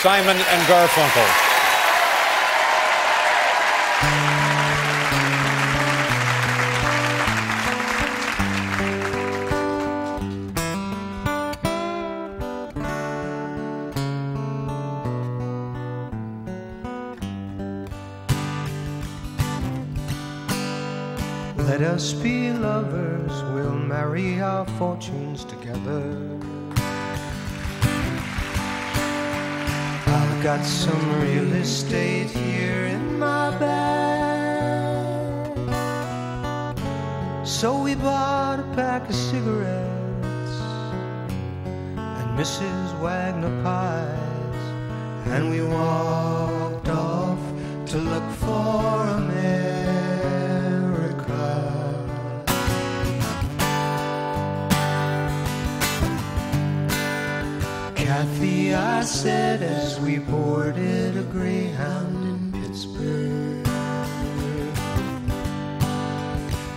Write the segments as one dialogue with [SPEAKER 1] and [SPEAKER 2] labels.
[SPEAKER 1] Simon and Garfunkel.
[SPEAKER 2] Let us be lovers, we'll marry our fortunes together. Got some real estate here in my bag. So we bought a pack of cigarettes and Mrs. Wagner pies, and we walked off to look for America. Kathy, I said as we boarded a Greyhound in Pittsburgh.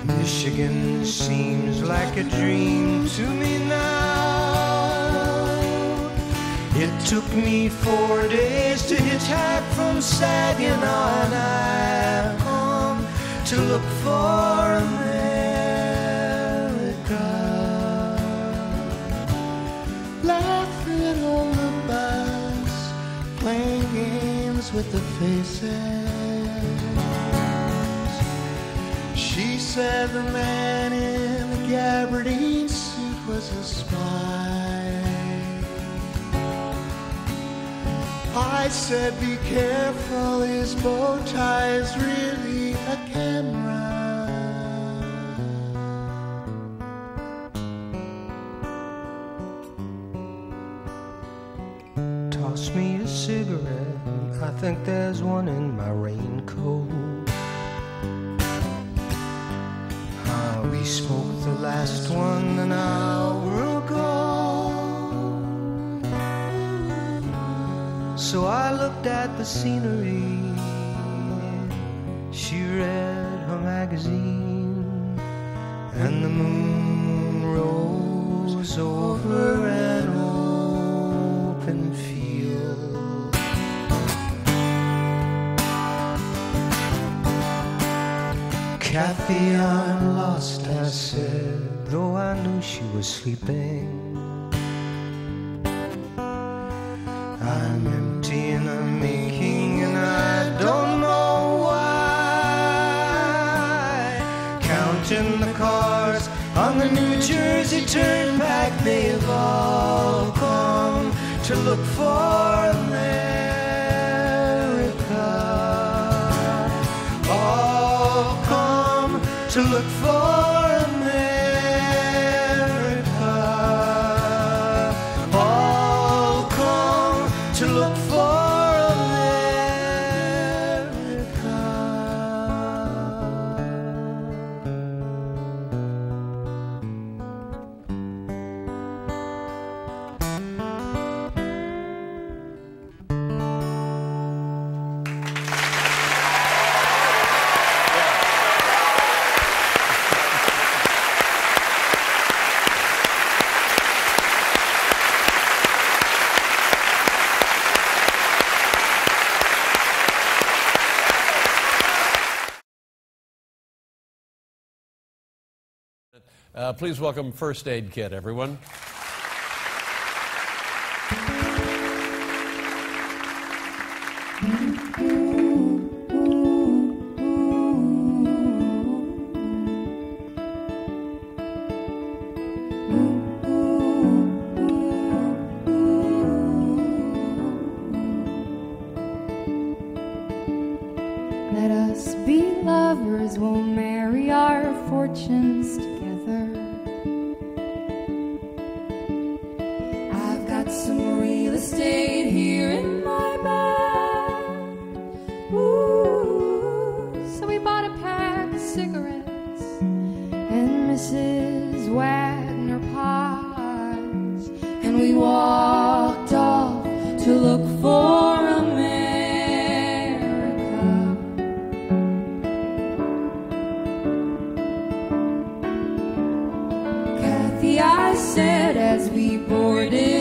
[SPEAKER 2] Michigan seems like a dream to me now. It took me four days to hitchhike from Saginaw, and I home to look for America. With the faces. She said the man in the gabardine suit was a spy. I said, be careful, his bow tie is really a camera. Toss me a cigarette, I think there's one in my raincoat. Ah, we smoked the last one an hour ago. So I looked at the scenery. She read her magazine, and the moon Kathy, I'm lost, I said, though I knew she was sleeping. I'm empty and I'm making, and I don't know why. Counting the cars on the New Jersey Turnpike, they have all come to look for America. To look for
[SPEAKER 1] Uh, please welcome First Aid Kit, everyone.
[SPEAKER 3] I said as we boarded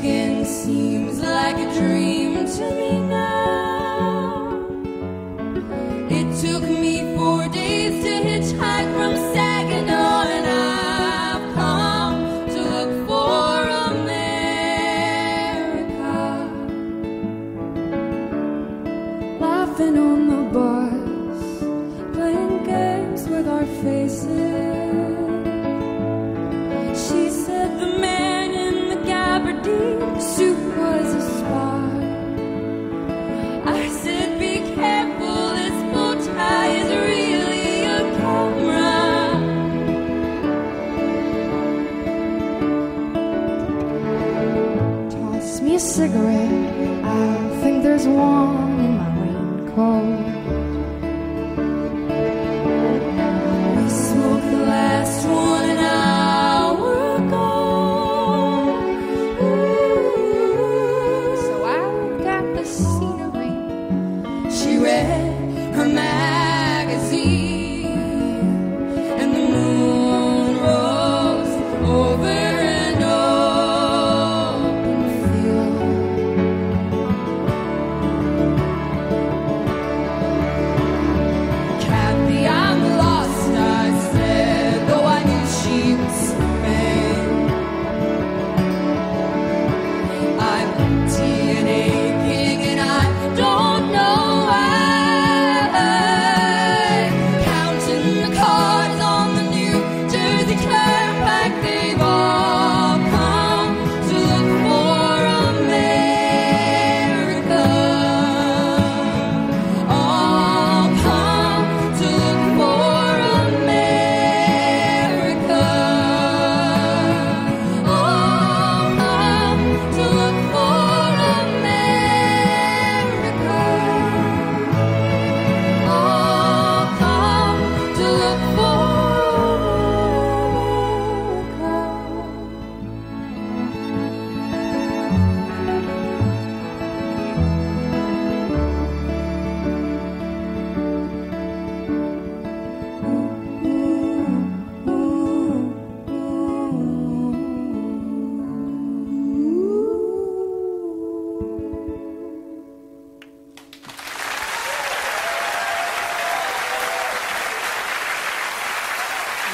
[SPEAKER 3] Michigan seems like a dream to me now. It took me four days to hitchhike from Saginaw, and I've come to look for America. Laughing on the bus, playing games with our faces. Read her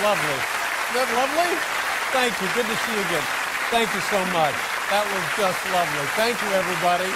[SPEAKER 1] Lovely. Is that lovely? Thank you. Good to see you again. Thank you so much. That was just lovely. Thank you, everybody.